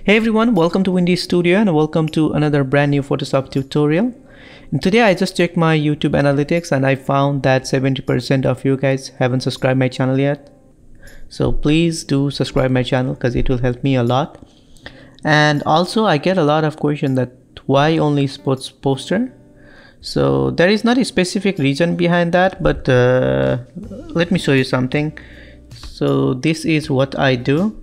Hey everyone, welcome to Windy Studio and welcome to another brand new Photoshop tutorial. And today I just checked my YouTube analytics and I found that 70% of you guys haven't subscribed my channel yet. So please do subscribe my channel because it will help me a lot. And also I get a lot of question that why only sports poster? So there is not a specific reason behind that, but uh, let me show you something. So this is what I do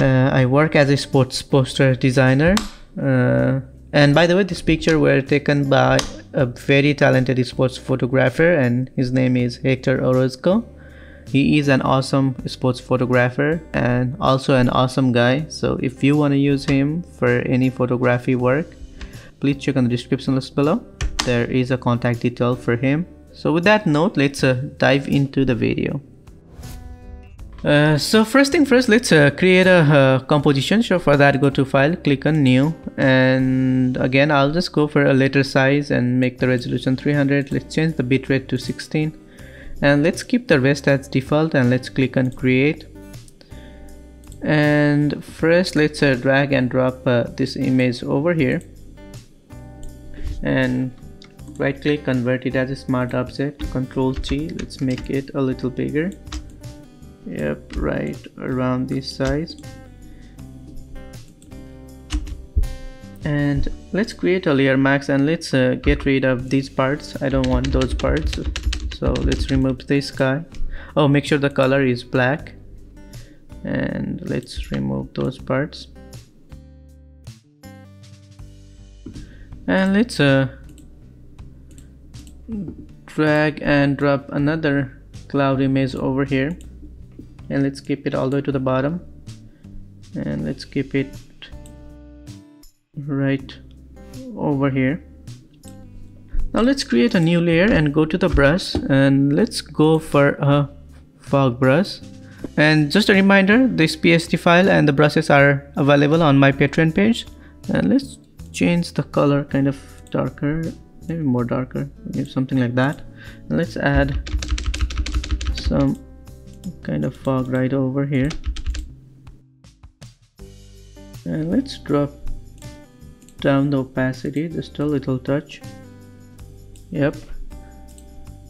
uh, I work as a sports poster designer uh, and by the way this picture were taken by a very talented sports photographer and his name is Hector Orozco. He is an awesome sports photographer and also an awesome guy so if you want to use him for any photography work please check on the description list below. There is a contact detail for him. So with that note let's uh, dive into the video uh, so first thing first, let's uh, create a uh, composition. So for that, go to File, click on New, and again, I'll just go for a letter size and make the resolution 300. Let's change the bitrate to 16, and let's keep the rest as default, and let's click on Create. And first, let's uh, drag and drop uh, this image over here, and right click, convert it as a smart object. Control T. Let's make it a little bigger yep right around this size. And let's create a layer mask and let's uh, get rid of these parts. I don't want those parts. So let's remove this guy. Oh make sure the color is black. And let's remove those parts. And let's uh, drag and drop another cloud image over here and let's keep it all the way to the bottom. And let's keep it right over here. Now let's create a new layer and go to the brush. And let's go for a fog brush. And just a reminder this psd file and the brushes are available on my patreon page. And let's change the color kind of darker maybe more darker maybe something like that. And let's add some kind of fog right over here. And let's drop down the opacity just a little touch. Yep.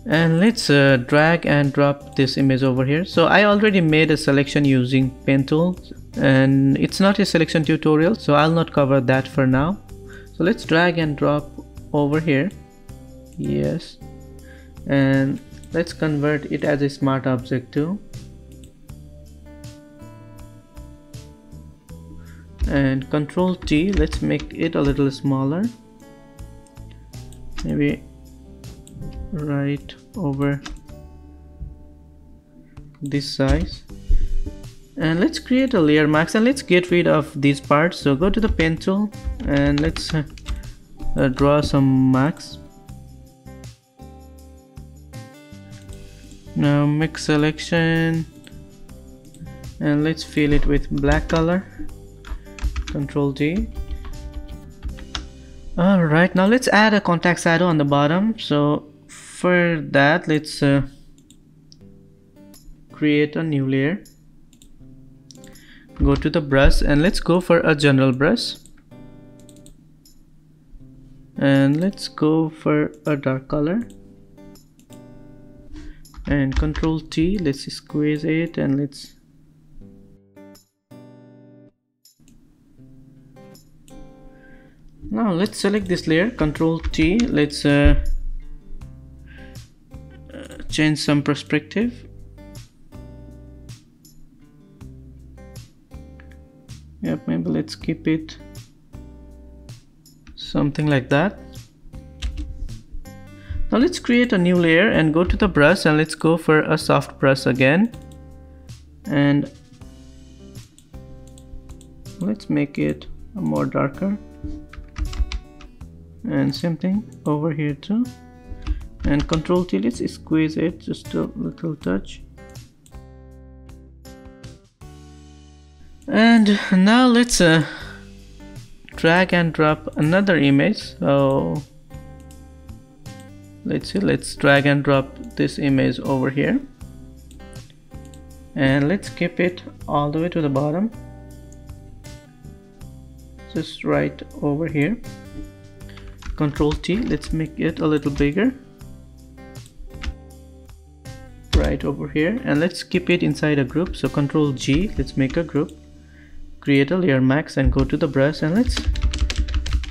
And let's uh, drag and drop this image over here. So I already made a selection using pen tool and it's not a selection tutorial so I'll not cover that for now. So let's drag and drop over here. Yes. And let's convert it as a smart object too and control T let's make it a little smaller. Maybe right over this size. And let's create a layer mask and let's get rid of these parts. So go to the pen tool and let's uh, uh, draw some masks now make selection and let's fill it with black color control D alright now let's add a contact shadow on the bottom. So for that let's uh, create a new layer. Go to the brush and let's go for a general brush. And let's go for a dark color. And control T let's squeeze it and let's now let's select this layer control T. Let's uh, uh, change some perspective. Yep maybe let's keep it something like that. Now let's create a new layer and go to the brush and let's go for a soft brush again. And let's make it more darker and same thing over here too. And control T let's squeeze it just a little touch. And now let's uh, drag and drop another image. So let's see let's drag and drop this image over here. And let's keep it all the way to the bottom. Just right over here control T let's make it a little bigger. Right over here and let's keep it inside a group. So control G let's make a group. Create a layer mask and go to the brush and let's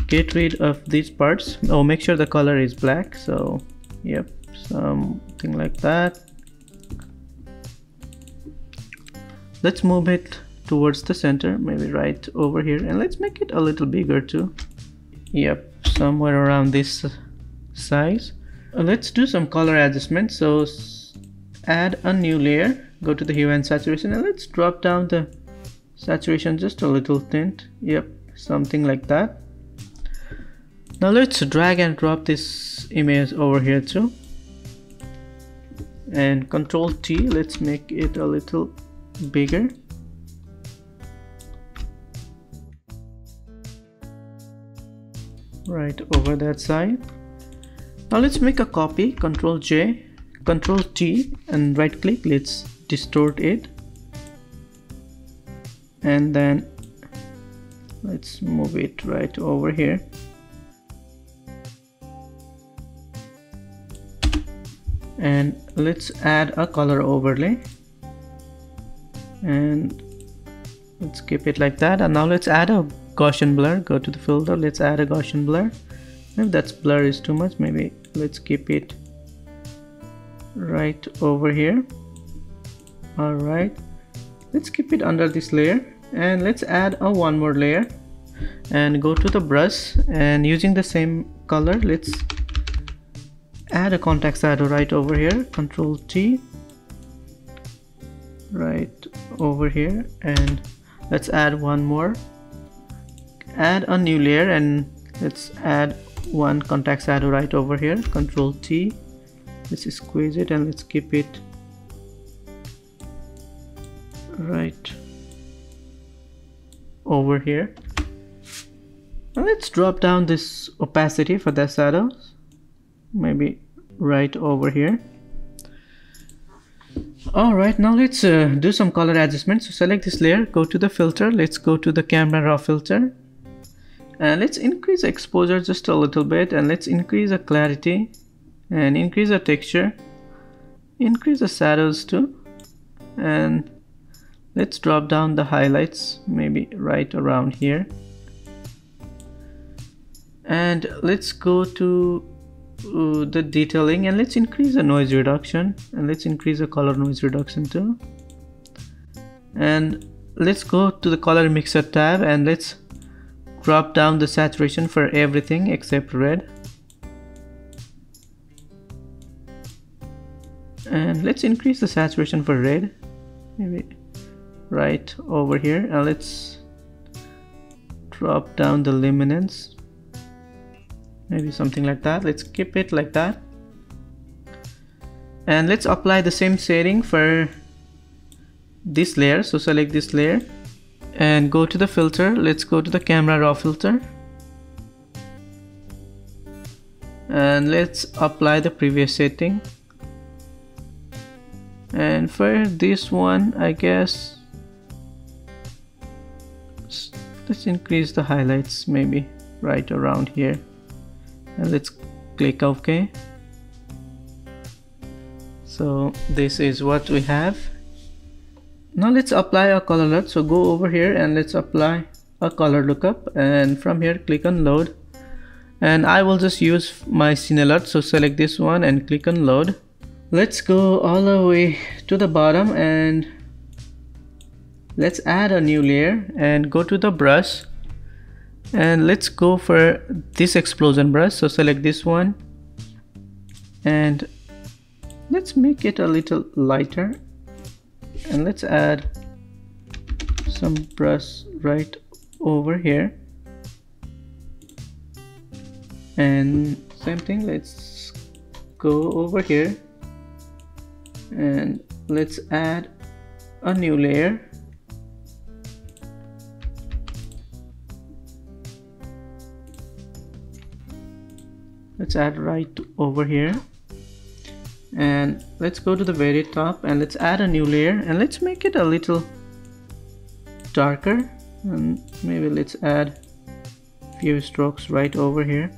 get rid of these parts. Oh make sure the color is black so yep something like that. Let's move it towards the center maybe right over here and let's make it a little bigger too. Yep somewhere around this size. Uh, let's do some color adjustment so add a new layer. Go to the hue and saturation and let's drop down the saturation just a little tint. Yep something like that. Now let's drag and drop this image over here too. And control T let's make it a little bigger right over that side. Now let's make a copy control J control T and right click let's distort it. And then let's move it right over here. And let's add a color overlay. And let's keep it like that. And now let's add a Gaussian blur. Go to the filter. Let's add a Gaussian blur. If that's blur is too much maybe let's keep it right over here. All right. Let's keep it under this layer. And let's add a one more layer. And go to the brush. And using the same color let's add a contact shadow right over here. Control T. Right over here. And let's add one more. Add a new layer and let's add one contact shadow right over here. Control T. Let's squeeze it and let's keep it right over here. Now let's drop down this opacity for the shadows. Maybe right over here Alright, now let's uh, do some color adjustments. So select this layer, go to the filter, let's go to the camera raw filter. And let's increase exposure just a little bit and let's increase the clarity and increase the texture. Increase the shadows too. And let's drop down the highlights, maybe right around here. And let's go to uh, the detailing and let's increase the noise reduction and let's increase the color noise reduction too. And let's go to the color mixer tab and let's drop down the saturation for everything except red. And let's increase the saturation for red. Maybe right over here. And let's drop down the luminance maybe something like that. Let's keep it like that. And let's apply the same setting for this layer. So select this layer and go to the filter. Let's go to the camera raw filter. And let's apply the previous setting. And for this one I guess let's increase the highlights maybe right around here let's click OK. So this is what we have. Now let's apply a color LUT. So go over here and let's apply a color lookup. And from here click on load. And I will just use my scene alert so select this one and click on load. Let's go all the way to the bottom and let's add a new layer and go to the brush and let's go for this explosion brush. So select this one. And let's make it a little lighter. And let's add some brush right over here. And same thing let's go over here. And let's add a new layer let's add right over here. And let's go to the very top and let's add a new layer and let's make it a little darker. And maybe let's add a few strokes right over here.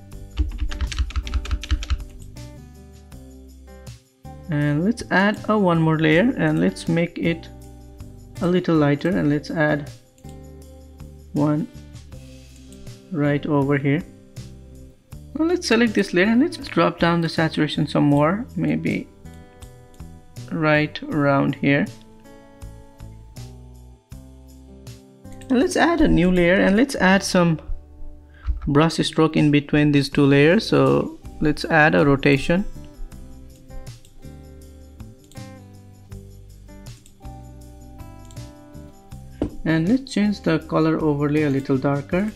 And let's add a one more layer and let's make it a little lighter and let's add one right over here well, let's select this layer and let's drop down the saturation some more maybe right around here. And let's add a new layer and let's add some brush stroke in between these two layers. So let's add a rotation. And let's change the color overlay a little darker.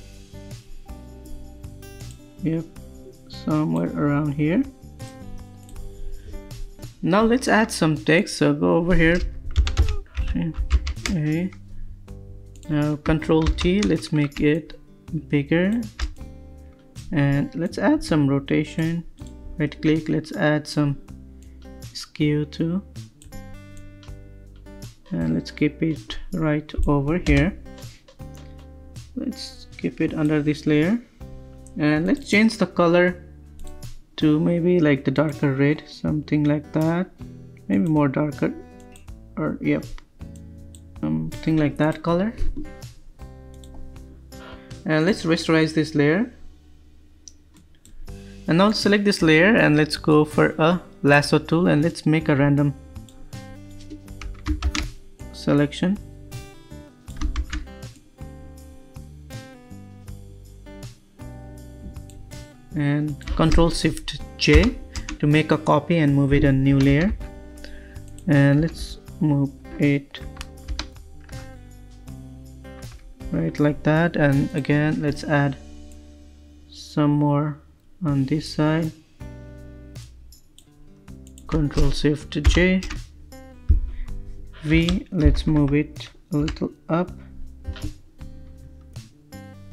Yep somewhere around here. Now let's add some text so go over here. Okay now control T let's make it bigger. And let's add some rotation. Right click let's add some skew too and let's keep it right over here. Let's keep it under this layer. And let's change the color maybe like the darker red something like that. Maybe more darker or yep. Something like that color. And let's rasterize this layer. And now select this layer and let's go for a lasso tool and let's make a random selection and control shift J to make a copy and move it a new layer. And let's move it right like that. And again let's add some more on this side. Control shift J. V let's move it a little up.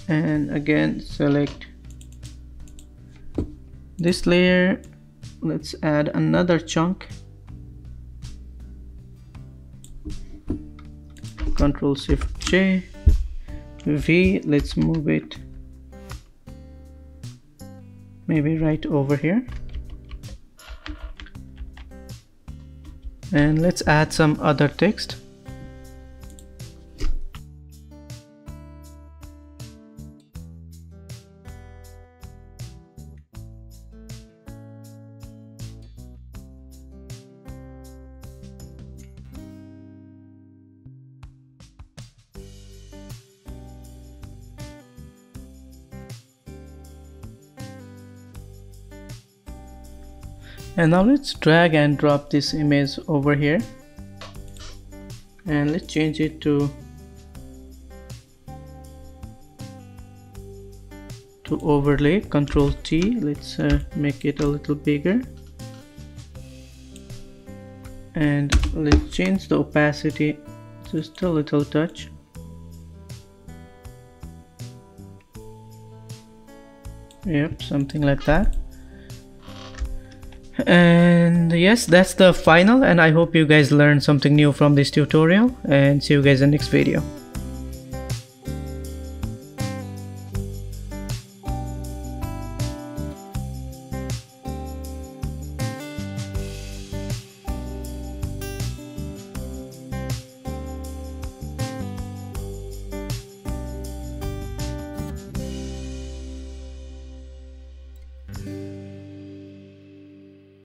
And again select this layer let's add another chunk. Control shift J V let's move it maybe right over here. And let's add some other text and now let's drag and drop this image over here. And let's change it to to overlay control T. Let's uh, make it a little bigger. And let's change the opacity just a little touch. Yep something like that and yes that's the final and i hope you guys learned something new from this tutorial and see you guys in the next video